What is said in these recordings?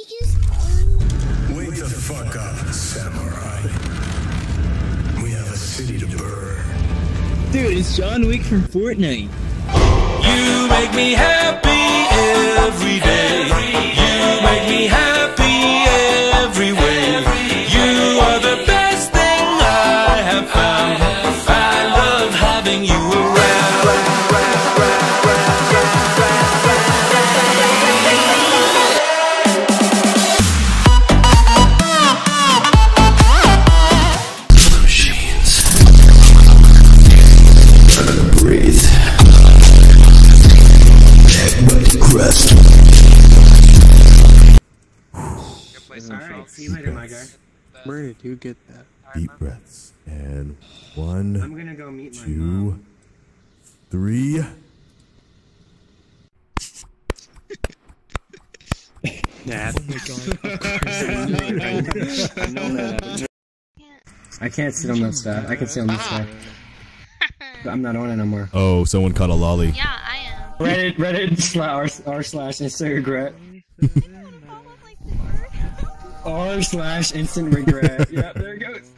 Wake the fuck up, samurai. We have a city to burn. Dude, it's John Wick from Fortnite. You make me happy every day. You make me happy see you later, my guy. Where did you get that? Deep breaths. And one, I'm gonna go meet my two, mom. three. Dad. Oh I can't sit on that staff. I can sit on this ah. staff. But I'm not on it no more. Oh, someone caught a lolly. Yeah, I am. Reddit, Reddit slash r slash instant regret. R slash instant regret. yeah, there it goes.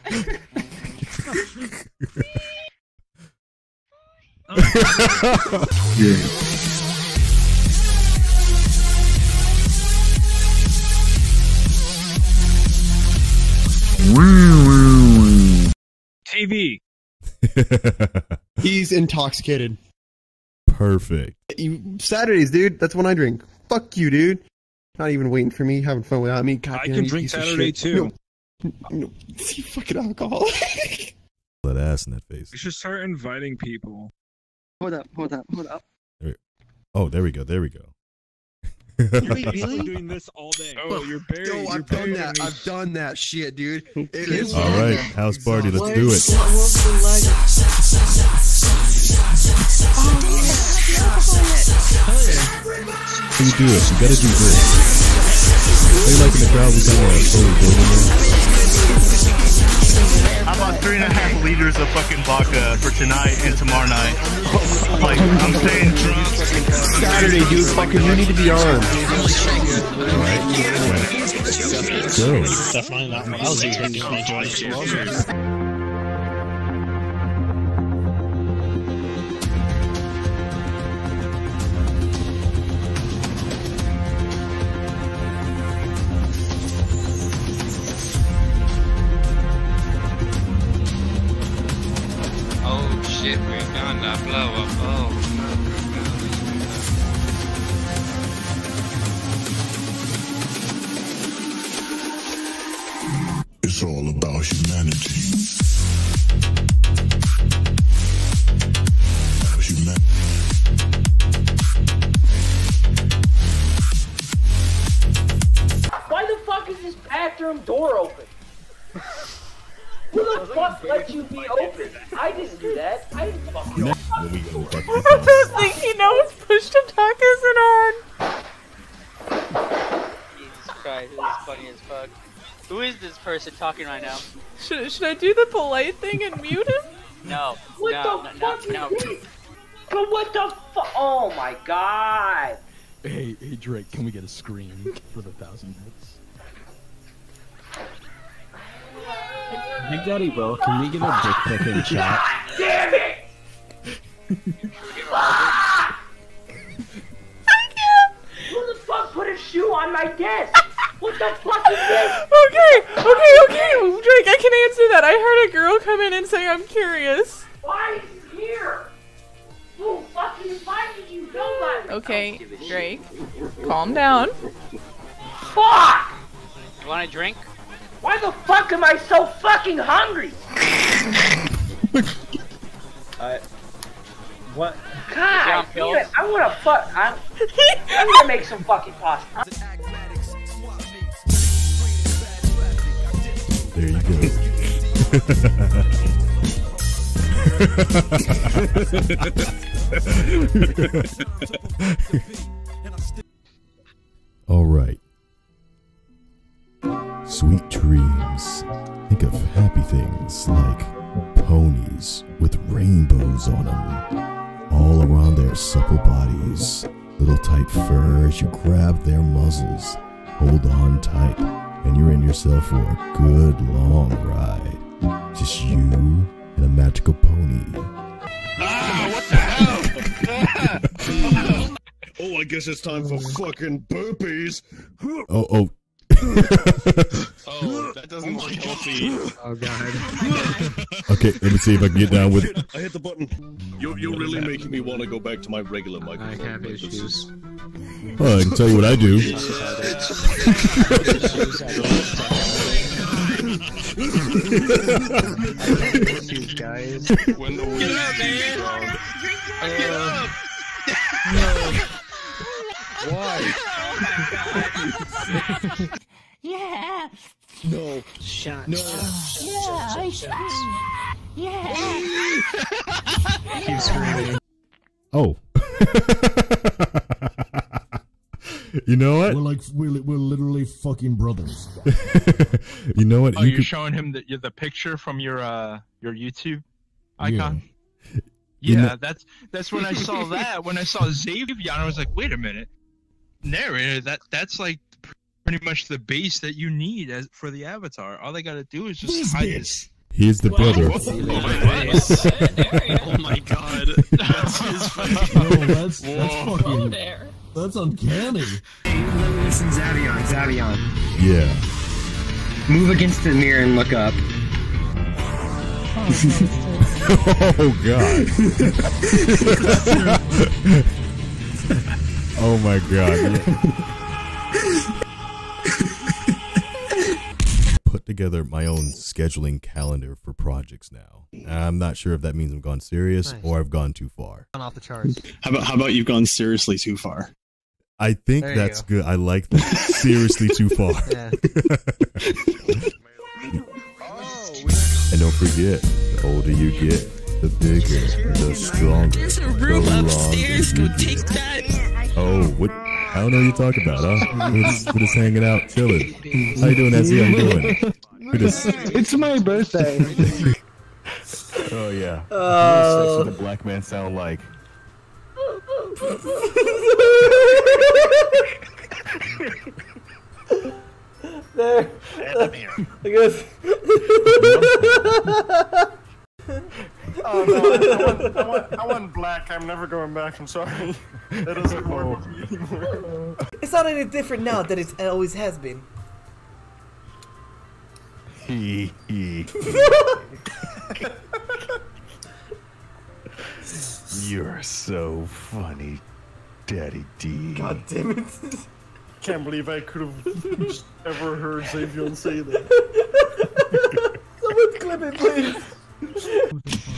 yeah. TV. He's intoxicated. Perfect. You, Saturdays, dude. That's when I drink. Fuck you, dude. Not even waiting for me, having fun without me. God I can you drink Saturday too. No, no, you fucking alcohol. That ass in that face. We should start inviting people. Hold up, hold up, hold up. Oh, there we go. There we go. I'm doing this all day. Oh, you're buried. Yo, you're I've done that. me. I've done that shit, dude. It is All right, house party. Let's do it. How you do it? You gotta do this. How you like in the crowd? We kind of slowly building there. How about three and a half liters of fucking vodka for tonight and tomorrow night? Like, I'm staying drunk. Saturday, dude. Fucking, you need to be on. Go. Definitely not what I was expecting from Joyce. Oh bathroom door open? Who the fuck let you be open? I didn't do that. I didn't fucking know. When we go fuck I don't think he knows push to talk isn't on. Jesus Christ, this is funny as fuck. Who is this person talking right now? Should, should I do the polite thing and mute him? No. What no, the no, fuck no, is this? But what the fuck? Oh my god. Hey, hey Drake, can we get a screen for the thousand Big Daddy Will, can we get a dick pic in chat? Damn it! Who the fuck put a shoe on my desk? What the fuck is this? Okay, okay, okay, Drake, I can answer that. I heard a girl come in and say I'm curious. Why is he here? Who fucking invited you? Nobody. Okay, Drake, calm down. Fuck! You want a drink? Why the fuck am I so fucking hungry? I. What? God damn it! I wanna fuck. I'm, I'm gonna make some fucking pasta. There you go. things like ponies with rainbows on them, all around their supple bodies. Little tight fur as you grab their muzzles. hold on tight, and you're in yourself for a good long ride. Just you and a magical pony. oh, I guess it's time for fucking burpees. Oh, oh. doesn't look healthy. Oh god. Okay, let me see if I can get down with it. I hit the button. You're, you're really making me want to go back to my regular microphone. I have Like, this is- issues. Well, I can tell you what I do. guys. When the Get up, man! wrong. Get up! Uh, Why? Oh, yeah. No. Shot. No. Yeah. I shot. Yeah. Keep screaming. Oh. you know what? We're like we're, we're literally fucking brothers. you know what? Oh, You you're could- showing him the the picture from your uh your YouTube Yeah. icon. You Yeah, know- that's that's when I saw that. When I saw Xavier, I was like, wait a minute, narrator. That that's like pretty much the base that you need as for the avatar. All they gotta do is just hide his. He's the brother. Oh my god. That's his fucking. No, that's that's Whoa. fucking there. that's uncanny. Listen, Zavion, Zavion. Yeah. Move against the mirror and look up. oh god. oh my god. Put together my own scheduling calendar for projects now. I'm not sure if that means I'm gone serious Nice. or I've gone too far. off the charts. How about how about you've gone seriously too far? I think There that's go. good. I like that. Seriously too far. Yeah. Oh, and don't forget, the older you get, the bigger, the stronger. There's a room the upstairs. Go longer you take that. get. Oh, what? I don't know what you're talking about, huh? We're just, we're just hanging out, chilling. How you doing, Ezzy? How you doing? We're It's my birthday. oh yeah. Oh. What does a black man sound like? There. I guess. Oh no, I want, I, want, I want black. I'm never going back. I'm sorry. That doesn't work with me anymore. It's not any different now than it always has been. Hee hee. You're so funny, Daddy D. God damn it. Can't believe I could have ever heard Xavier say that. Someone clip it, please.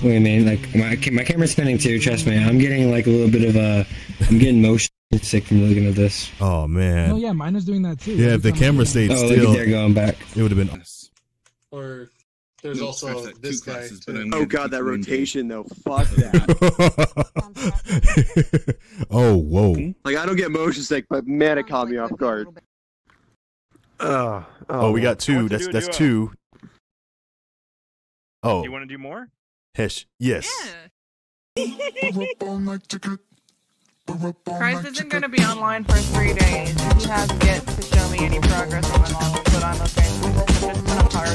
Wait, man, like my my camera's spinning too. Trust me, I'm getting like a little bit of a, I'm getting motion sick from looking at this. Oh man. Oh yeah, mine is doing that too. Yeah, if the camera stayed Oh, look still, at there going back. it would have been. Or there's No, also this Two guy. classes, but Oh god, that rotation though. Fuck that. oh whoa. like I don't get motion sick, but man, it caught me off guard. Uh, Oh, we got two. That's that's duo. two. Oh, You want to do more? Hesh. Yes. Christ isn't going to be online for three days. He has yet to show me any progress on my model, but I'm okay.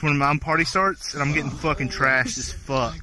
When my party starts and I'm getting fucking trashed as fuck.